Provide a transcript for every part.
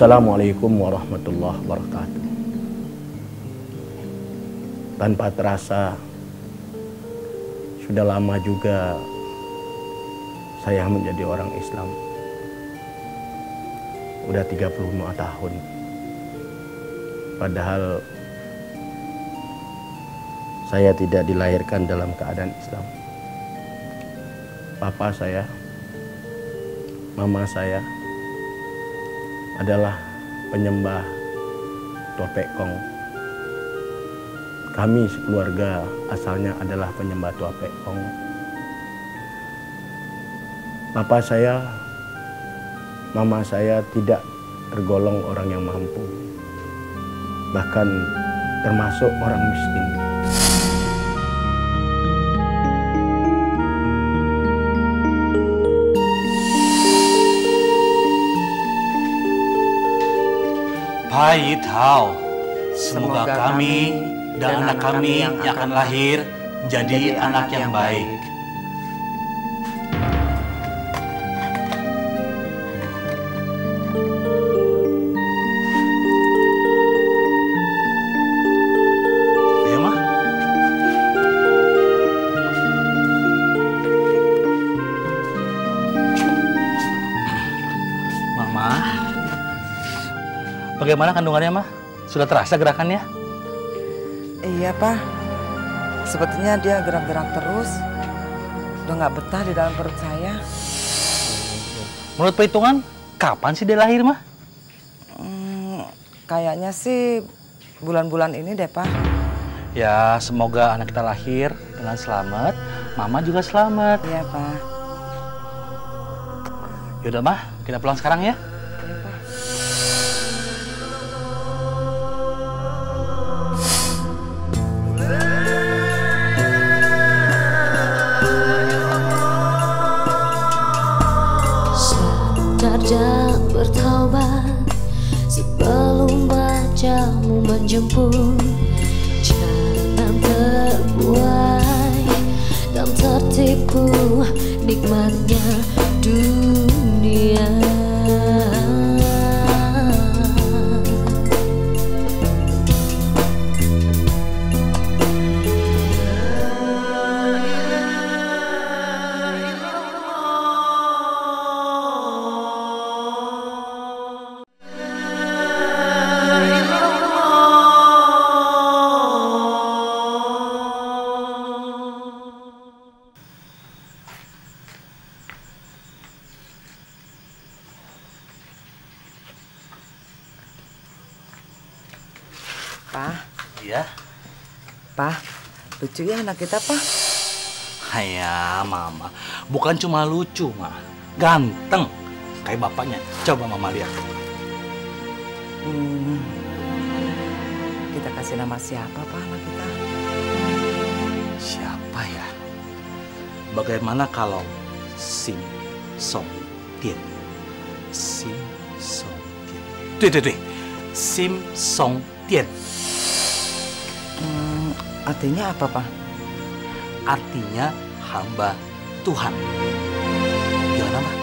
Assalamualaikum warahmatullahi wabarakatuh. Tanpa terasa, sudah lama juga saya menjadi orang Islam. Udah 35 tahun. Padahal saya tidak dilahirkan dalam keadaan Islam. Papa saya, mama saya adalah penyembah Tuapekong. Kami sekeluarga asalnya adalah penyembah Tuapekong. Papa saya, mama saya tidak tergolong orang yang mampu. Bahkan termasuk orang miskin. Tao, semoga kami dan anak kami yang akan lahir jadi anak yang baik. Bagaimana kandungannya, Mah? Sudah terasa gerakannya? Iya, Pak. Sepertinya dia gerak-gerak terus. Udah nggak betah di dalam perut saya. Menurut perhitungan, kapan sih dia lahir, Mah? Hmm, kayaknya sih bulan-bulan ini deh, Pak. Ya, semoga anak kita lahir dengan selamat, mama juga selamat. Iya, Pak. Yaudah, Mah, kita pulang sekarang ya. Menjemput. Jangan terbuai dan tertipu nikmatnya dunia Lucu ya anak kita, Pak. Hanya mama, bukan cuma lucu, mah. Ganteng. Kayak bapaknya. Coba mama lihat. Hmm, kita kasih nama siapa, Pak, anak kita? Siapa ya? Bagaimana kalau Sim Song Tien? Sim Song Tien. Tuh, tuh, tuh. Sim Song Tien. Artinya apa, Pak? Artinya hamba Tuhan. Gimana, Mah?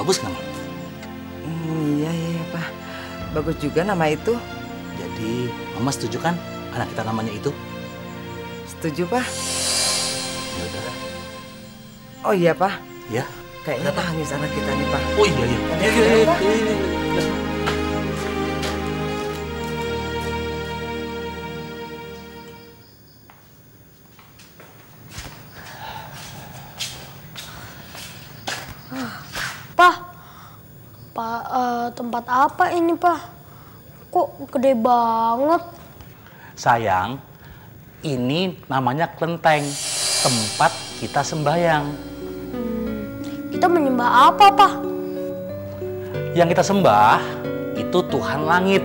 Bagus nggak, Mah? Hmm, iya, iya, Pak. Bagus juga nama itu. Jadi, Mama setuju kan anak kita namanya itu? Setuju, Pak? Ya udah. Oh iya, Pak. Ya. Kayaknya nangis anak kita nih, Pak. Oh iya, iya. Iya, iya, iya. Tempat apa ini Pak? Kok gede banget? Sayang, ini namanya kelenteng, tempat kita sembahyang. Kita menyembah apa Pak? Yang kita sembah itu Tuhan langit,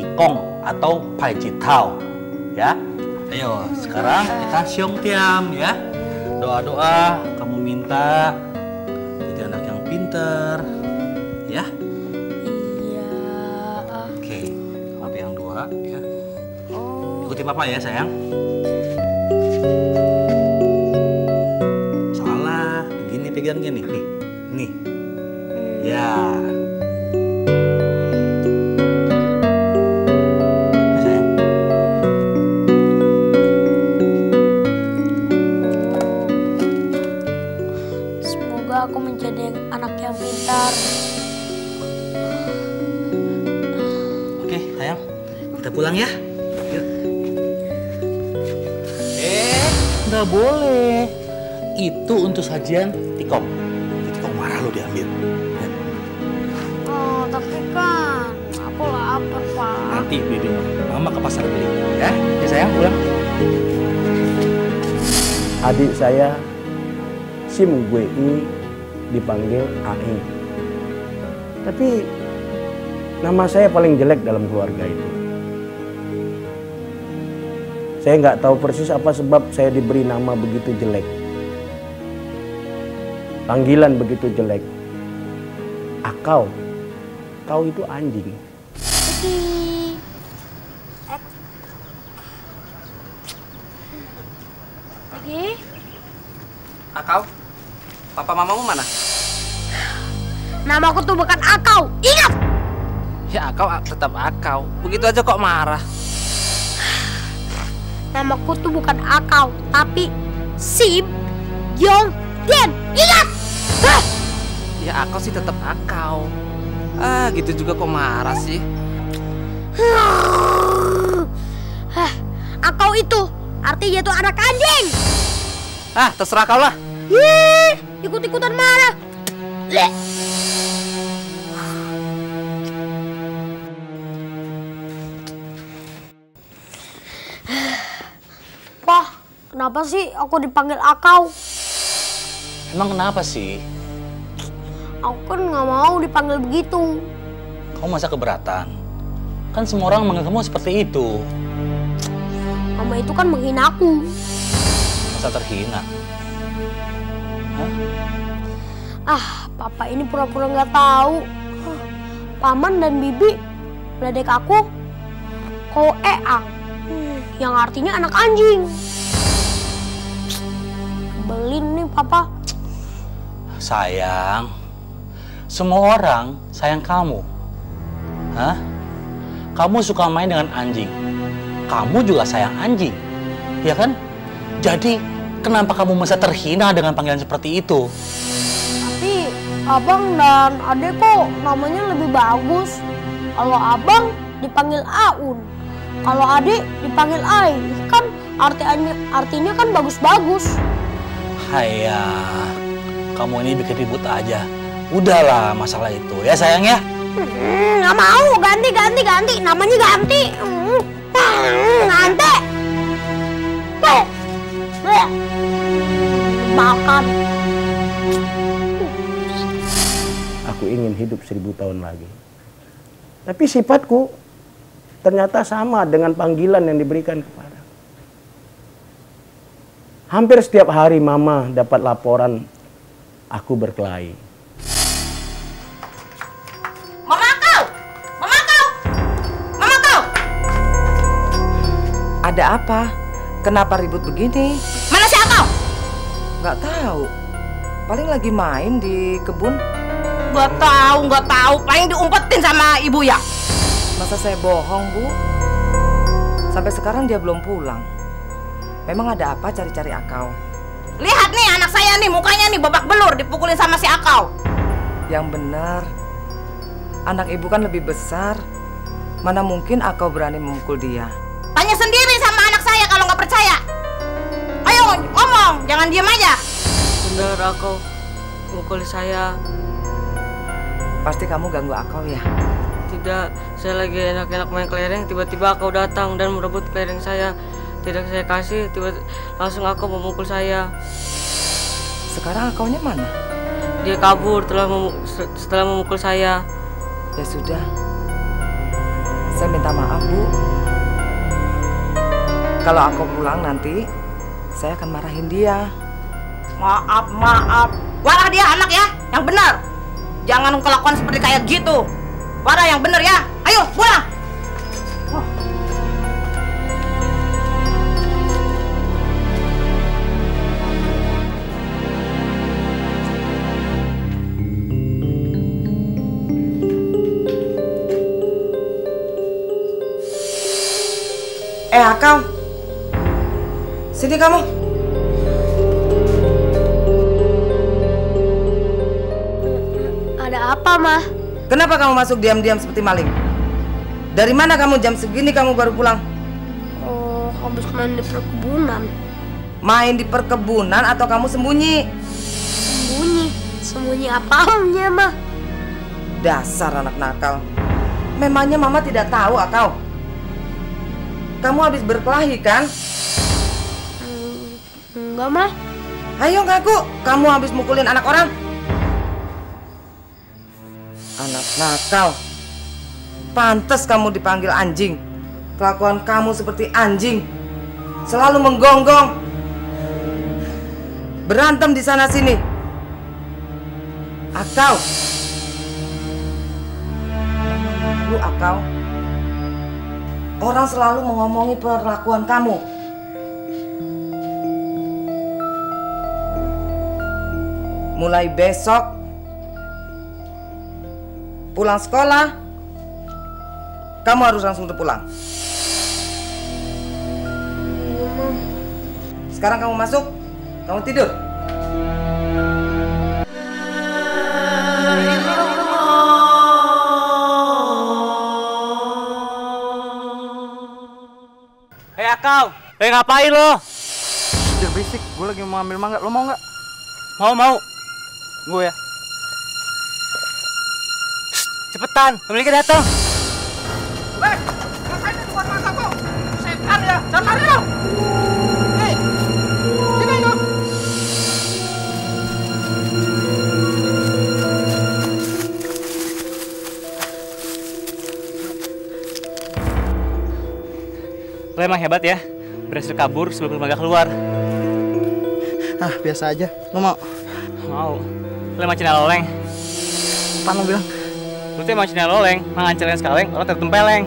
Tikong atau Pajitao, ya. Ayo, sekarang kita siong tiam ya. Doa-doa kamu minta jadi anak yang pinter, dua ya. Ikuti papa ya sayang. Salah, gini pegang gini, nih, nih. Ya. Pulang ya. Yuk. Eh, nggak boleh. Itu untuk sajian tikong. Jadi tikong marah lo diambil. Ya, Oh, tapi kan aku lapar, Pak. nanti rumah. Mama ke pasar beli. Ya, ya sayang pulang. Adik saya Sim Gwi dipanggil Ai. Tapi nama saya paling jelek dalam keluarga itu. Saya nggak tahu persis apa sebab saya diberi nama begitu jelek. Panggilan begitu jelek. Akau. Kau itu anjing. Lagi? Akau? Papa mamamu mana? Nama aku tuh bukan Akau. Ingat! Ya Akau tetap Akau. Begitu aja kok marah. Namaku tuh bukan Akau, tapi Sim Yong Den. Ingat! Hah! Ya Akau sih tetap Akau. Ah, gitu juga kok marah sih. Hah, Akau itu artinya tuh anak anjing. Ah, terserah kau lah. Ih, ikut-ikutan marah. Kenapa sih aku dipanggil Akau? Emang kenapa sih? Aku kan nggak mau dipanggil begitu. Kamu masa keberatan? Kan semua orang manggil kamu seperti itu. Mama itu kan menghina aku. Masa terhina. Hah? Ah, papa ini pura-pura nggak tahu. Hah, Paman dan bibi meledek aku. Ko ea, Hmm, yang artinya anak anjing. Belin nih papa. Sayang, semua orang sayang kamu. Hah? Kamu suka main dengan anjing. Kamu juga sayang anjing. Ya kan? Jadi, kenapa kamu masa terhina dengan panggilan seperti itu? Tapi abang dan adek kok namanya lebih bagus. Kalau abang dipanggil Aun, kalau adik dipanggil Ai. Kan artinya artinya kan bagus-bagus. Haya, kamu ini bikin ribut aja. Udahlah masalah itu ya sayang ya. Hmm, nggak mau ganti ganti ganti namanya ganti Hmm, ganti makan Aku ingin hidup seribu tahun lagi. Tapi sifatku ternyata sama dengan panggilan yang diberikan kepada. Hampir setiap hari mama dapat laporan aku berkelahi. Mama kau! Mama kau! Mama kau! Ada apa? Kenapa ribut begini? Mana si kau? Nggak tahu. Paling lagi main di kebun. Gak tahu, gak tahu. Paling diumpetin sama ibu ya. Masa saya bohong, Bu? Sampai sekarang dia belum pulang. Memang ada apa cari-cari akau? Lihat nih anak saya nih, mukanya nih babak belur dipukulin sama si Akau. Yang benar. Anak ibu kan lebih besar. Mana mungkin akau berani memukul dia? Tanya sendiri sama anak saya kalau nggak percaya. Ayo ngomong, jangan diem aja. Benar aku mukul saya. Pasti kamu ganggu akau ya? Tidak, saya lagi enak-enak main kelereng, tiba-tiba kau datang dan merebut kelereng saya. Tidak saya kasih, tiba langsung aku memukul saya. Sekarang akaunya mana? Dia kabur telah memu- se- setelah memukul saya. Ya sudah. Saya minta maaf, Bu. Kalau aku pulang nanti, saya akan marahin dia. Maaf, maaf. Walah dia anak ya, yang benar. Jangan kelakuan seperti kayak gitu. Wadah yang benar ya. Ayo pulang. Eh, akau. Sini kamu. ada apa mah Kenapa kamu masuk diam-diam seperti maling? Dari mana kamu jam segini kamu baru pulang? Oh, habis main di perkebunan. Main di perkebunan atau kamu sembunyi? Sembunyi. Sembunyi apanya, mah? Dasar anak nakal. Memangnya mama tidak tahu akau? Kamu habis berkelahi kan? Enggak, mah. Ayo ngaku, kamu habis mukulin anak orang. Anak nakal. Pantes kamu dipanggil anjing. Kelakuan kamu seperti anjing. Selalu menggonggong. Berantem di sana sini. Akau. Lu akau. Orang selalu mengomongi perlakuan kamu. Mulai besok pulang sekolah kamu harus langsung pulang. Sekarang kamu masuk, kamu tidur. Hei Akau, hei ngapain lo? Jangan berisik, gue lagi mau ambil mangga. Lo mau nggak? Mau mau. Gue ya. Cepetan, pemiliknya datang. Lo emang hebat ya, berhasil kabur sebelum lembaga keluar. Ah, biasa aja. Lo mau? Mau. Lo emang Cina loleng. Apa lo bilang? Lu tuh emang Cina loleng, mangancelin sekaleng, orang tertempeleng.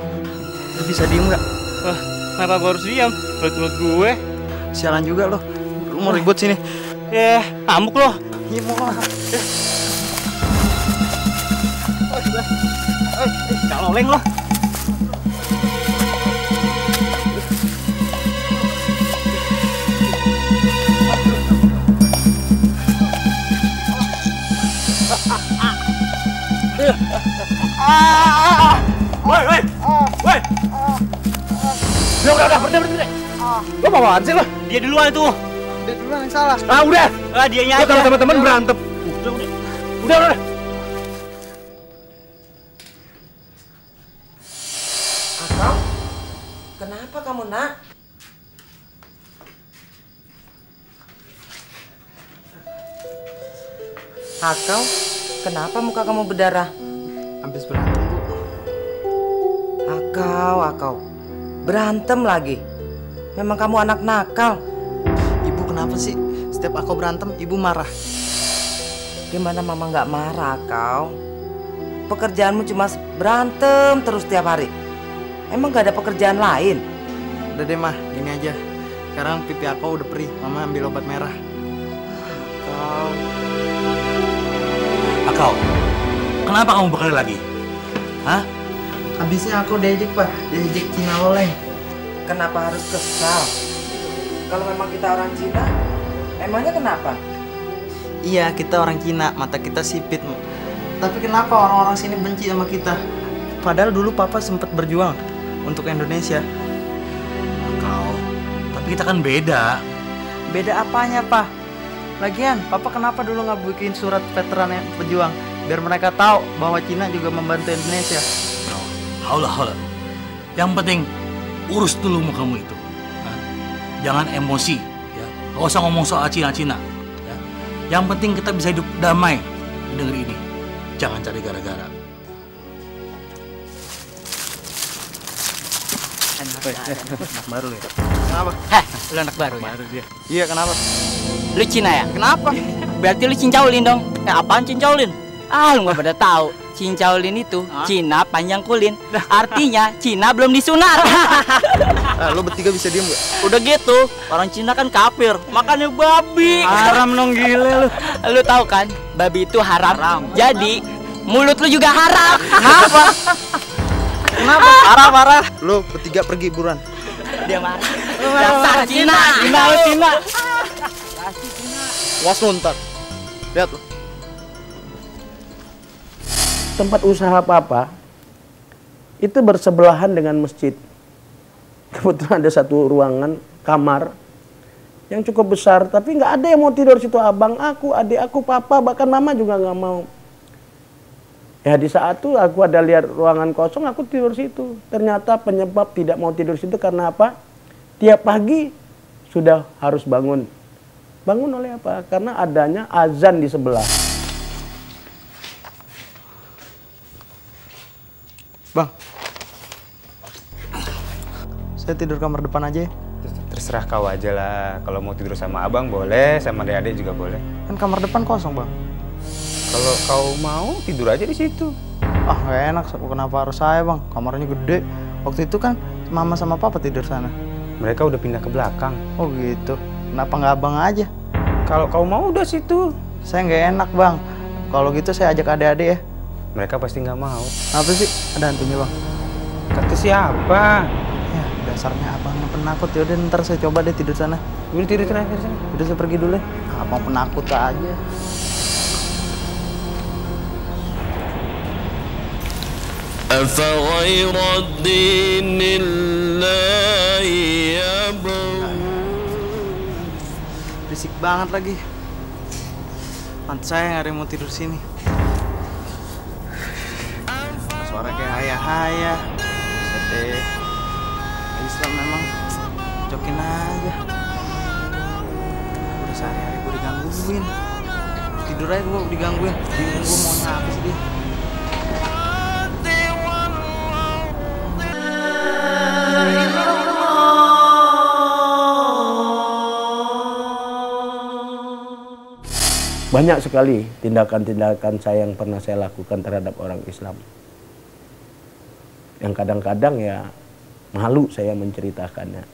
Lo bisa diem nggak? Wah, kenapa gue harus diam? Mulut-mulut gue. Sialan juga lo. Lo mau ribut sini? Ya, ngamuk lo. Iya mau lah. Cina loleng lo. Woi, woi, woi. Udah, udah, udah, berhenti, berhenti. Lo mau apaan sih lo? Dia duluan itu. Dia duluan yang salah. Ah udah, Ah, dianya gua aja. sama teman-teman berantem. Udah, udah. Udah, udah. Akau, kenapa kamu nak? Akau, kenapa muka kamu berdarah? Habis berantem, Bu. Akau, akau, berantem lagi. Memang kamu anak nakal. Ibu kenapa sih? Setiap aku berantem, ibu marah. Gimana mama nggak marah kau? Pekerjaanmu cuma berantem terus tiap hari. Emang gak ada pekerjaan lain? Udah deh mah, gini aja. Sekarang pipi aku udah perih. Mama ambil obat merah. Kau Akau, kenapa kamu berkali lagi? Hah? Habisnya aku diejek pak, diejek Cina loleng. kenapa harus kesal? Kalau memang kita orang Cina, emangnya kenapa? Iya, kita orang Cina, mata kita sipit. Tapi kenapa orang-orang sini benci sama kita? Padahal dulu papa sempat berjuang untuk Indonesia. Kau, tapi kita kan beda. Beda apanya, Pak? Lagian, Papa kenapa dulu nggak bikin surat veteran yang pejuang? Biar mereka tahu bahwa Cina juga membantu Indonesia. Haulah, haulah. Yang penting urus dulu mau kamu itu. Hah? Jangan emosi, ya. Gak usah ngomong soal Cina-Cina. Ya. Yang penting kita bisa hidup damai di negeri ini. Jangan cari gara-gara. Anak baru ya. Kenapa? Heh, lu anak baru ya? Baru dia. Iya, kenapa? Lu Cina ya? Kenapa? Berarti lu cincaulin dong. Eh, apaan cincaulin? Ah, lu nggak pada tahu. Cincaulin itu Cina panjang kulin. Artinya Cina belum disunat. Ah, lo bertiga bisa diem gak? Udah gitu, orang Cina kan kafir, makannya babi. Haram dong gile lu. Lu tahu kan, babi itu haram. Jadi mulut lu juga haram. Kenapa? Kenapa? Parah, parah. Lo bertiga pergi buruan. Dia marah. Dasar Cina, Cina lu Cina. Was lu ntar. Lihat lo. Tempat usaha papa itu bersebelahan dengan masjid. Kebetulan ada satu ruangan kamar yang cukup besar, tapi nggak ada yang mau tidur situ. Abang aku, adik aku, papa, bahkan mama juga nggak mau. Ya di saat itu aku ada lihat ruangan kosong, aku tidur situ. Ternyata penyebab tidak mau tidur situ karena apa? Tiap pagi sudah harus bangun. Bangun oleh apa? Karena adanya azan di sebelah. Bang. Saya tidur kamar depan aja ya. Terserah kau aja lah. Kalau mau tidur sama abang boleh, sama adik-adik juga boleh. Kan kamar depan kosong, Bang. Kalau kau mau tidur aja di situ. Ah, gak enak. Kenapa harus saya, Bang? Kamarnya gede. Waktu itu kan mama sama papa tidur sana. Mereka udah pindah ke belakang. Oh gitu. Kenapa nggak abang aja? Kalau kau mau udah situ. Saya nggak enak, Bang. Kalau gitu saya ajak adik-adik ya. Mereka pasti nggak mau. Apa sih? Ada hantunya, Bang? Kata siapa? Ya, dasarnya abangnya penakut. Yaudah ntar saya coba deh tidur sana. Udah tidur sana, tidur sana. Udah saya pergi dulu ya. Abang penakut aja. أفغير دين الله يبغون Berisik banget lagi. Pantes saya nggak ada yang mau tidur sini. Suara kayak haya-haya. Sedih. Islam memang cokin aja. Udah sehari-hari gue digangguin. Tidur aja gue digangguin. Bingung gue mau apa sih dia. Banyak sekali tindakan-tindakan saya yang pernah saya lakukan terhadap orang Islam. Yang kadang-kadang ya malu saya menceritakannya.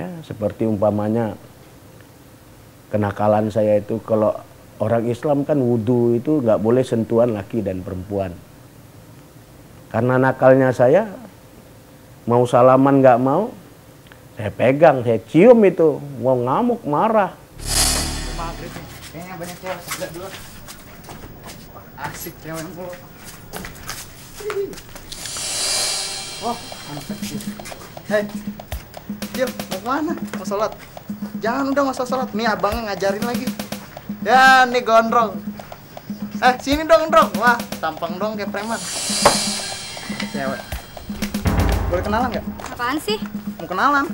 Ya, seperti umpamanya kenakalan saya itu kalau orang Islam kan wudhu itu nggak boleh sentuhan laki dan perempuan. Karena nakalnya saya mau salaman nggak mau, saya pegang, saya cium itu, mau ngamuk marah. Banyak cewek sebelah dulu. Asik cewek mulu. Wah, mantap sih. Hei, Cil, mau ke mana? Mau sholat? Jangan udah nggak usah sholat. Nih abangnya ngajarin lagi. Ya, nih gondrong. Eh, sini dong, dong. Wah, tampang dong kayak preman. Cewek. Boleh kenalan nggak? Apaan sih? Mau kenalan?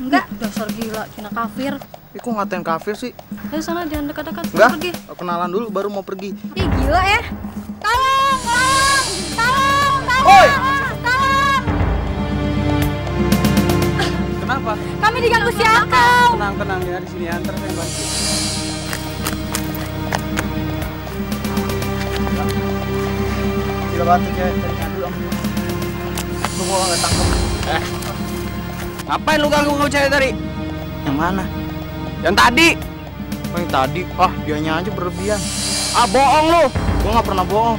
Enggak, dasar gila, Cina kafir. Ih, kok ngatain kafir sih? Ayo sana jangan dekat-dekat, sana Enggak, pergi. kenalan dulu baru mau pergi. Ih, gila ya. Tolong, tolong, tolong, tolong, Oi! tolong. Kenapa? Kami diganggu si Akau. Tenang, tenang ya di sini antar saya bantu. Gila banget cewek dari ngadu om. Lu gua nggak tangkap. Eh, ngapain lu ganggu ganggu cewek tadi? Yang mana? Yang tadi. Oh, yang tadi. Ah, dianya aja berlebihan. Ah, bohong lu. Gua nggak pernah bohong.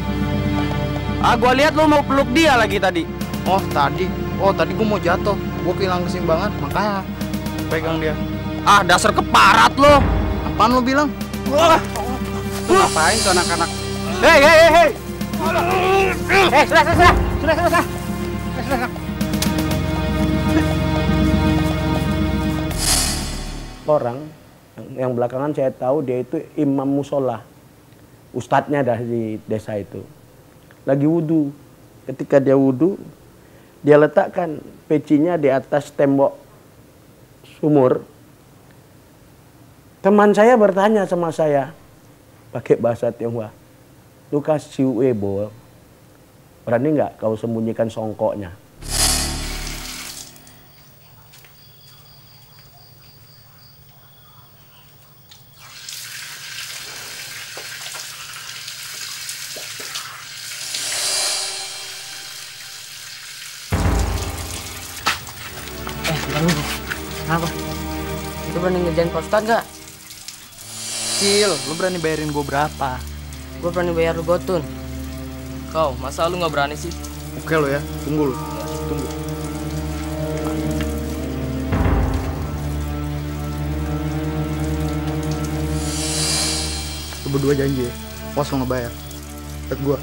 Ah, gua lihat lu mau peluk dia lagi tadi. Oh, tadi. Oh, tadi gua mau jatuh. Gua kehilangan keseimbangan, makanya pegang dia. Ah, dasar keparat lu. Apaan lu bilang? Wah. Lu ngapain tuh anak-anak? Hei, hei, hei, hei. Eh, sudah, sudah, sudah. Sudah, sudah, sudah. Sudah, sudah. Orang yang, belakangan saya tahu dia itu imam musola. Ustadznya dari desa itu. Lagi wudhu ketika dia wudhu dia letakkan pecinya di atas tembok sumur. Teman saya bertanya sama saya pakai bahasa Tionghoa Lukas Siuebo berani nggak kau sembunyikan songkoknya Eh, Bang. Kenapa? Lu berani ngerjain Pak Ustadz gak? Cil, lu berani bayarin gua berapa? Gue berani bayar lu gotun. Kau, masa lu nggak berani sih? Oke lo ya, tunggu lu. Tunggu. Lu berdua janji ya, pas lo ngebayar. Lihat gua.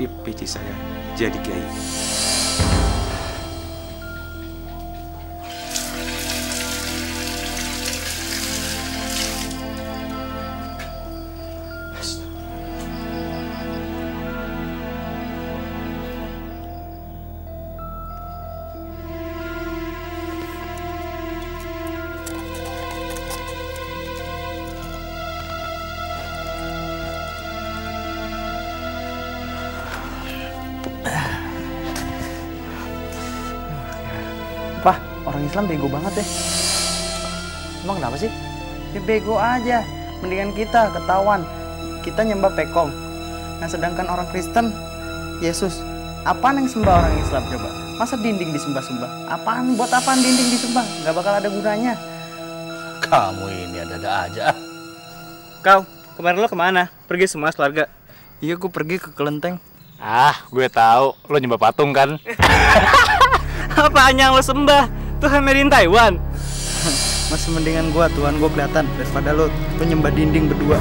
Tai di pici saya jadi kiai. Islam bego banget deh. Emang kenapa sih? Ya bego aja. Mendingan kita ketahuan. Kita nyembah pekong. Nah sedangkan orang Kristen, Yesus. Apaan yang sembah orang Islam coba? Masa dinding disembah-sembah? Apaan? Buat apaan dinding disembah? Gak bakal ada gunanya. Kamu ini ada-ada aja. Kau, kemarin lo ke mana? Pergi semua keluarga? Iya, gue pergi ke kelenteng. Ah, gue tahu. Lo nyembah patung kan? Apaan yang lo sembah? Tuhan made in Taiwan. Masih mendingan gua, Tuhan gua kelihatan daripada lo, lo nyembah dinding berdua.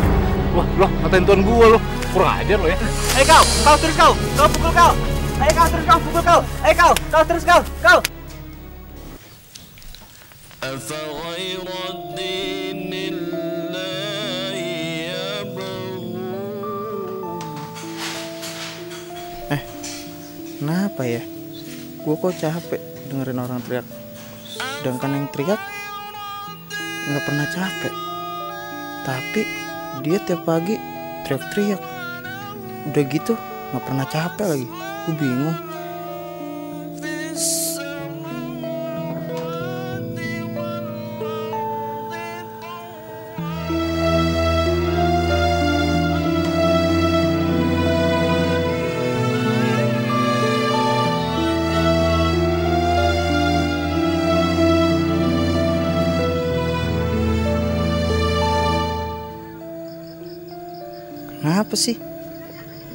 Wah, lo ngatain tuan gue lo. Kurang ajar lo ya. Ayo kau, kau terus kau. Kau pukul kau. Ayo kau terus kau pukul kau. Ayo kau, kau terus kau. Kau. أفغير دين الله يبغون Kenapa ya? Gue kok capek dengerin orang teriak. Sedangkan yang teriak nggak pernah capek. Tapi dia tiap pagi teriak-teriak. Udah gitu nggak pernah capek lagi. Gue bingung.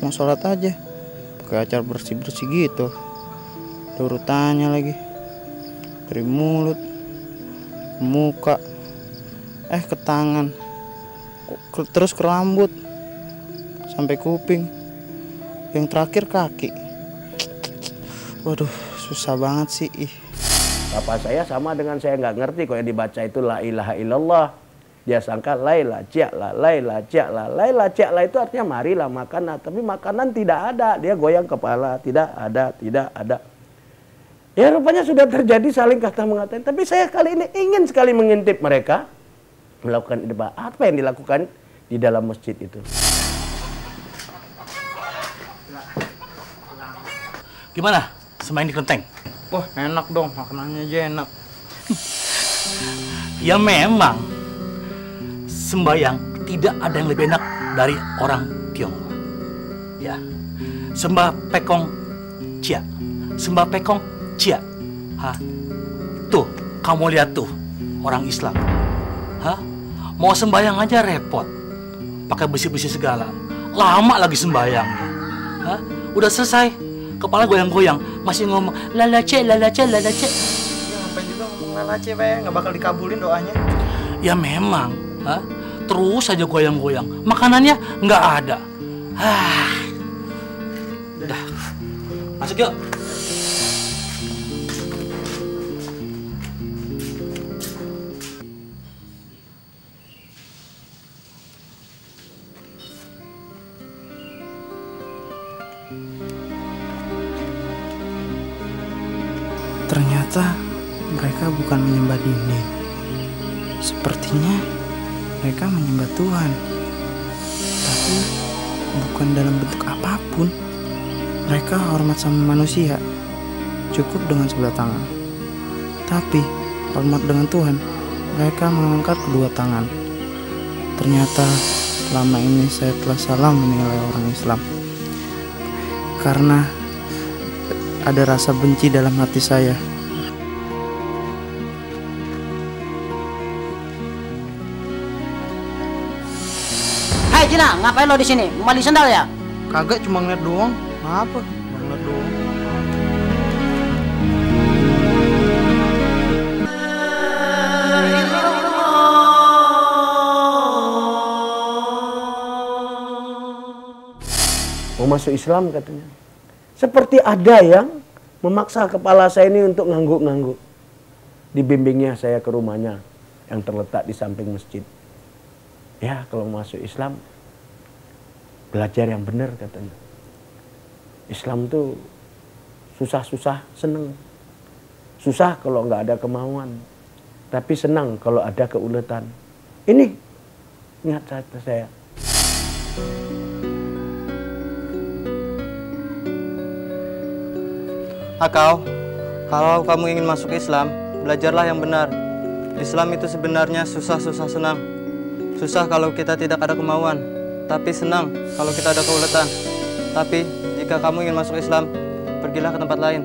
Mau sholat aja. Pakai acara bersih-bersih gitu. Ada urutannya lagi. Dari mulut, muka, eh ke tangan, terus ke rambut, sampai kuping. Yang terakhir kaki. Waduh, susah banget sih. Ih. Bapak saya sama dengan saya nggak ngerti kok yang dibaca itu la ilaha illallah. Dia sangka laila la laila la laila la itu artinya marilah makan. Nah, tapi makanan tidak ada. Dia goyang kepala, tidak ada, tidak ada. Ya rupanya sudah terjadi saling kata mengatain. Tapi saya kali ini ingin sekali mengintip mereka melakukan ibadah. Apa yang dilakukan di dalam masjid itu? Gimana? Semain di kelenteng? Wah, enak dong. Makanannya aja enak. Ya memang sembahyang tidak ada yang lebih enak dari orang Tionghoa. Ya, sembah pekong cia, sembah pekong cia. Hah? Tuh, kamu lihat tuh orang Islam. Hah? Mau sembahyang aja repot, pakai besi-besi segala. Lama lagi sembahyangnya. Hah? Udah selesai, kepala goyang-goyang, masih ngomong lalace, lalace, lalace. Ya, ngapain juga ngomong lalace, Pak? Nggak bakal dikabulin doanya. Ya memang, Hah? Terus aja goyang-goyang. Makanannya nggak ada. Hah. Udah, masuk yuk. Manusia. Cukup dengan sebelah tangan. Tapi hormat dengan Tuhan, mereka mengangkat kedua tangan. Ternyata selama ini saya telah salah menilai orang Islam. Karena ada rasa benci dalam hati saya. Hai Cina, ngapain lo di sini? Mau beli sendal ya? Kagak cuma ngeliat doang. Apa? Masuk Islam katanya. Seperti ada yang memaksa kepala saya ini untuk ngangguk-ngangguk. Dibimbingnya saya ke rumahnya yang terletak di samping masjid. Ya kalau masuk Islam belajar yang benar katanya. Islam tuh susah-susah seneng. Susah kalau nggak ada kemauan. Tapi senang kalau ada keuletan. Ini ingat saya. Akau, kalau kamu ingin masuk Islam, belajarlah yang benar. Islam itu sebenarnya susah-susah senang. Susah kalau kita tidak ada kemauan, tapi senang kalau kita ada keuletan. Tapi jika kamu ingin masuk Islam, pergilah ke tempat lain.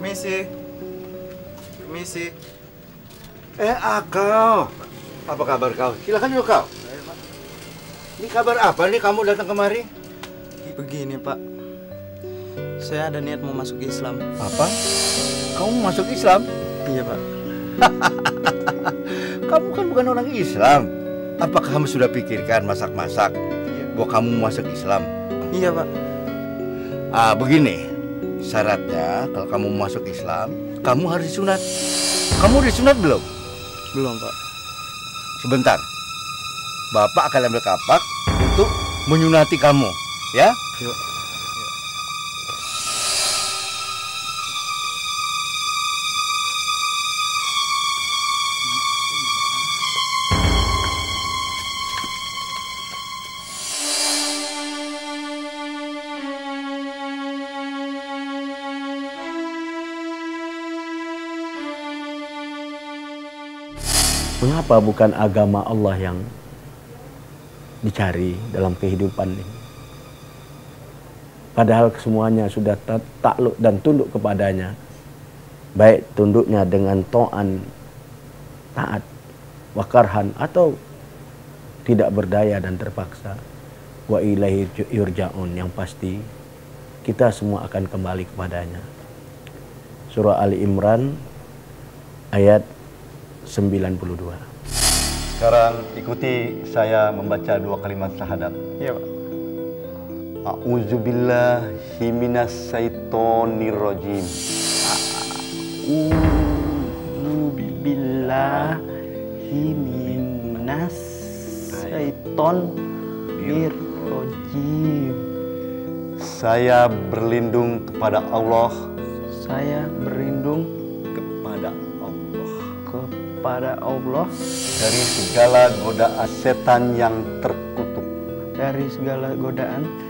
Misi. Misi. Eh, Akau. Apa kabar kau? Silakan yuk kau. Ini kabar apa nih kamu datang kemari? Begini, Pak. Saya ada niat mau masuk Islam. Apa? Kamu masuk Islam? Iya, Pak. Kamu kan bukan orang Islam. Apakah kamu sudah pikirkan masak-masak bahwa kamu masuk Islam? Iya, Pak. Ah, begini. Syaratnya kalau kamu masuk Islam, kamu harus disunat. Kamu disunat belum? Belum, Pak. Sebentar. Bapak akan ambil kapak untuk menyunati kamu, ya? Mengapa bukan agama Allah yang dicari dalam kehidupan ini? Padahal semuanya sudah ta- takluk dan tunduk kepadanya. Baik tunduknya dengan to'an, taat, wakarhan, atau tidak berdaya dan terpaksa. Wa ilaihi yurja'un yang pasti kita semua akan kembali kepadanya. Surah Ali Imran ayat 92. Sekarang ikuti saya membaca dua kalimat syahadat. Iya, Pak. A'udzubillahi minas syaitonir rajim. billahi minas syaiton rajim. Saya berlindung kepada Allah Saya berlindung kepada Allah kepada Allah dari segala godaan setan yang terkutuk. dari segala godaan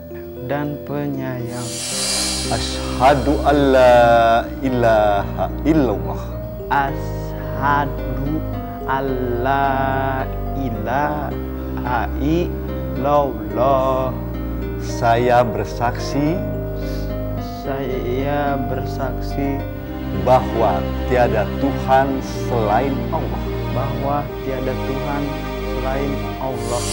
dan penyayang. Ashadu an la ilaha illallah. Ashadu alla ilaha illallah. Saya bersaksi Saya bersaksi bahwa tiada Tuhan selain Allah. bahwa tiada Tuhan selain Allah.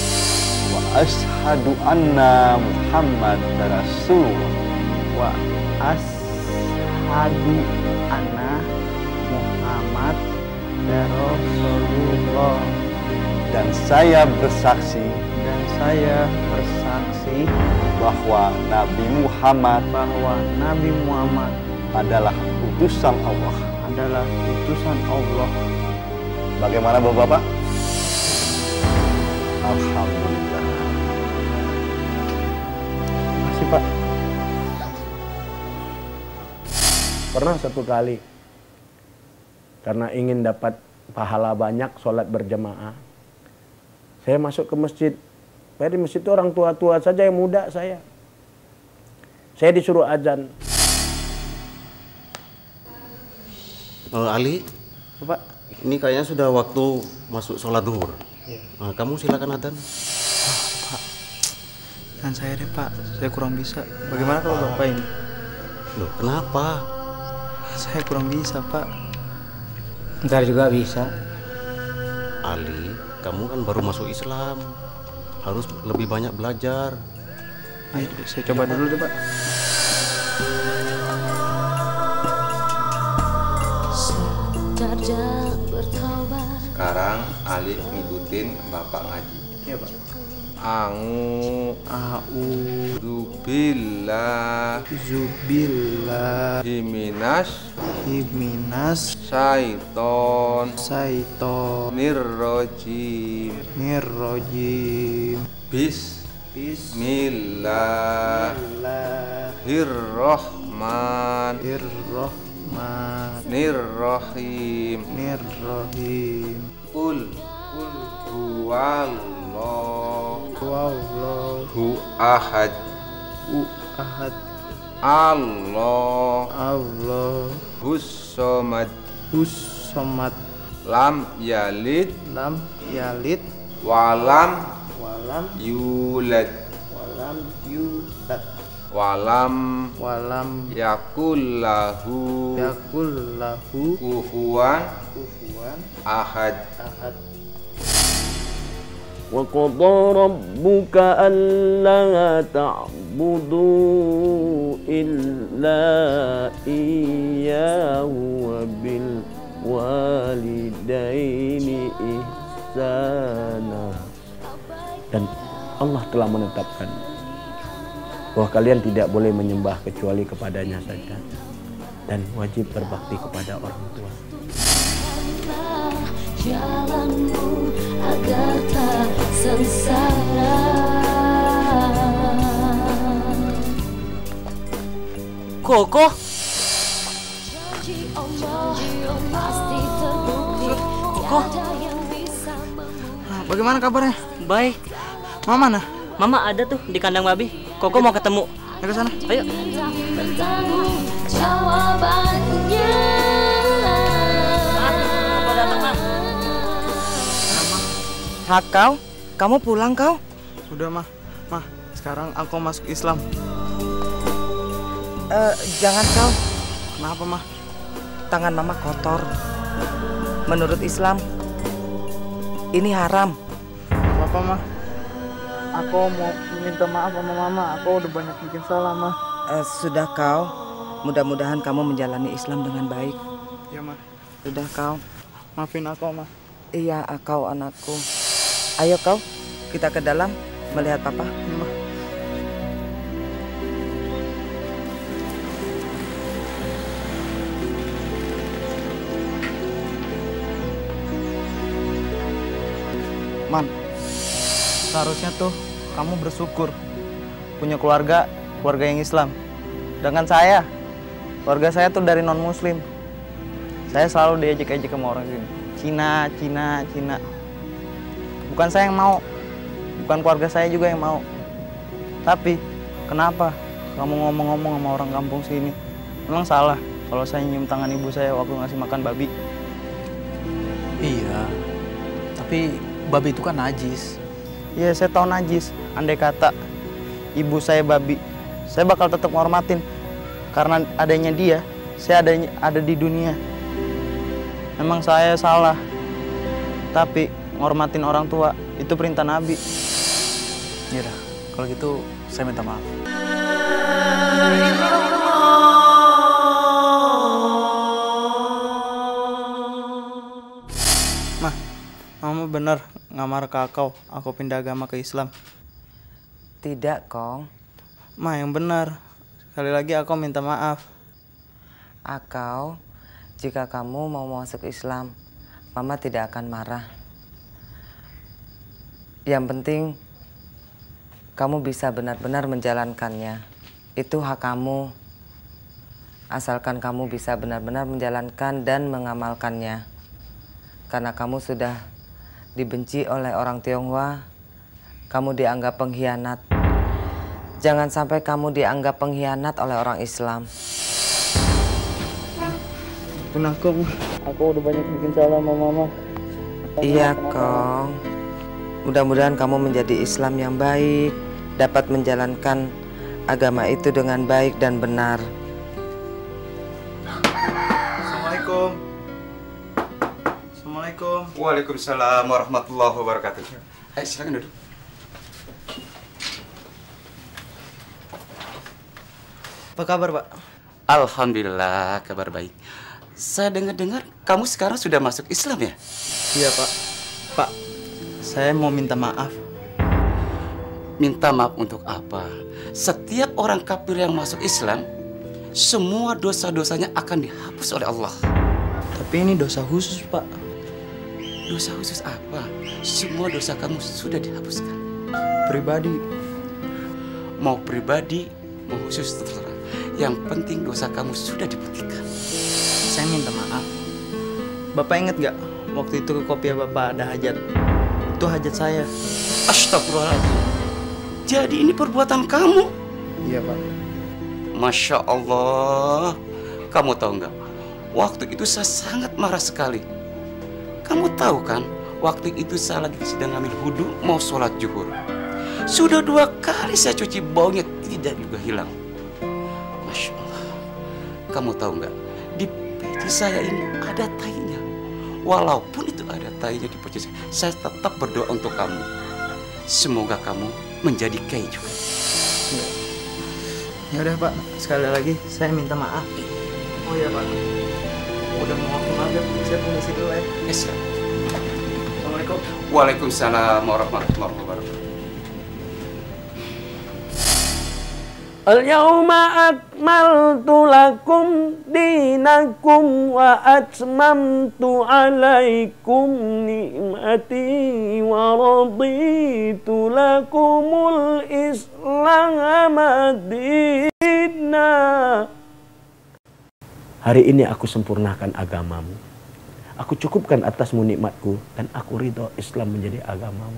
Wa ashadu anna Muhammad Rasulullah. Wa ashadu anna Muhammad Rasulullah. Dan saya bersaksi Dan saya bersaksi bahwa Nabi Muhammad bahwa Nabi Muhammad adalah utusan Allah. adalah utusan Allah. Bagaimana Bapak-Bapak? Alhamdulillah. Makasih Pak. Pernah satu kali karena ingin dapat pahala banyak sholat berjamaah. Saya masuk ke masjid. Saya di masjid itu orang tua-tua saja yang muda saya. Saya disuruh azan. Eh, Ali, Bapak, ini kayaknya sudah waktu masuk sholat duhur. Nah, kamu silakan adzan. maafkan saya deh Pak, saya kurang bisa. Bagaimana kalau Bapak ini? Loh, kenapa? Saya kurang bisa Pak. Ntar juga bisa. Ali, kamu kan baru masuk Islam. Harus lebih banyak belajar. Ayo, saya coba dulu deh Pak. Sadar Sekarang Ali ngikutin bapak ngaji. Iya Pak. A'u. A'udzu billah Zubillah himinas. Himinas. Syaiton Saiton. Nirrojim. Nirrojim. Bis. Bismillahirrahman Irrahman Nirrahim Nirrahim Ul Huwallah. Wallahu Ahad. Ahad. Allah. Allah. Hussamad. Hussamad. Lam Yalid. Lam Yalid. Walam Walam Yulad. Walam Yulad Walam Walam Yakullahu Yakul lahu Kufuwan Kufuwan Ahad Ahad وقضى ربك ألا تعبدوا إلا إياه وبالوالدين إحسانا dan Allah telah menetapkan bahwa kalian tidak boleh menyembah kecuali kepadanya saja dan wajib berbakti kepada orang tua. jalanmu agar tak sengsara Koko? Bisa Bagaimana kabarnya? Baik. Mama nah? Mama ada tuh di kandang babi. Koko mau ketemu. Ya ke sana. Ayo. jawabannya Hak kau? Kamu pulang kau? Udah mah, mah. Sekarang aku masuk Islam. Eh, jangan kau. Kenapa mah? Tangan mama kotor. Menurut Islam, ini haram. Bapak mah, aku mau minta maaf sama mama. Aku udah banyak bikin salah mah. Eh, sudah kau. Mudah-mudahan kamu menjalani Islam dengan baik. Ya mah, Sudah kau. maafin aku mah. Iya, kau anakku. Ayo kau, kita ke dalam melihat papa. Man, seharusnya tuh kamu bersyukur punya keluarga, keluarga yang Islam. Dengan saya, keluarga saya tuh dari non Muslim. Saya selalu diajak-ajak sama orang sini. Cina, Cina, Cina. Bukan saya yang mau, bukan keluarga saya juga yang mau. Tapi kenapa kamu ngomong-ngomong sama orang kampung sini? Memang salah kalau saya nyium tangan ibu saya waktu ngasih makan babi. Iya, tapi babi itu kan najis. Iya, saya tahu najis. Andai kata ibu saya babi, saya bakal tetap ngormatin. Karena adanya dia, saya adanya ada di dunia. Memang saya salah. Tapi ngormatin orang tua itu perintah Nabi. Ya kalau gitu saya minta maaf. Mama bener ngamar kakau. Aku pindah agama ke Islam. Tidak, Kong. Mah, yang benar. Sekali lagi aku minta maaf. Akau, jika kamu mau masuk Islam, Mama tidak akan marah. Yang penting, kamu bisa benar-benar menjalankannya. Itu hak kamu. Asalkan kamu bisa benar-benar menjalankan dan mengamalkannya. Karena kamu sudah dibenci oleh orang Tionghoa, kamu dianggap pengkhianat. Jangan sampai kamu dianggap pengkhianat oleh orang Islam. Maafin aku, aku udah banyak bikin salah sama mama. Iya, Kong. Mudah-mudahan kamu menjadi Islam yang baik, dapat menjalankan agama itu dengan baik dan benar. Assalamualaikum. Assalamualaikum. Waalaikumsalam warahmatullahi wabarakatuh. Ayo silakan duduk. Apa kabar, Pak? Alhamdulillah, kabar baik. Saya dengar-dengar kamu sekarang sudah masuk Islam ya? Iya, Pak. Pak, saya mau minta maaf. Minta maaf untuk apa? Setiap orang kafir yang masuk Islam, semua dosa-dosanya akan dihapus oleh Allah. Tapi ini dosa khusus, Pak. Dosa khusus apa? Semua dosa kamu sudah dihapuskan. Pribadi. Mau pribadi, mau khusus terserah. Yang penting dosa kamu sudah diputihkan. Saya minta maaf. Bapak ingat gak waktu itu ke kopi Bapak ada hajat? Itu hajat saya. Astagfirullahaladzim. Jadi ini perbuatan kamu? Iya, Pak. Masya Allah. Kamu tahu nggak? Waktu itu saya sangat marah sekali. Kamu tahu kan? Waktu itu saya lagi sedang ambil wudhu mau sholat zuhur. Sudah dua kali saya cuci baunya tidak juga hilang. Masya Allah. Kamu tahu nggak? Di peci saya ini ada tainya. Walaupun itu ada tainya di peci saya, saya tetap berdoa untuk kamu. Semoga kamu menjadi kei juga. Ya udah, Pak. Sekali lagi saya minta maaf. Oh iya, Pak. Udah mau waktu maghrib, saya permisi dulu ya. Yes, ya. Assalamualaikum. Waalaikumsalam warahmatullahi wabarakatuh. Lakum dinakum wa atmamtu alaikum ni'mati wa raditu lakumul islam dina. Hari ini aku sempurnakan agamamu. Aku cukupkan atasmu nikmatku dan aku ridho Islam menjadi agamamu.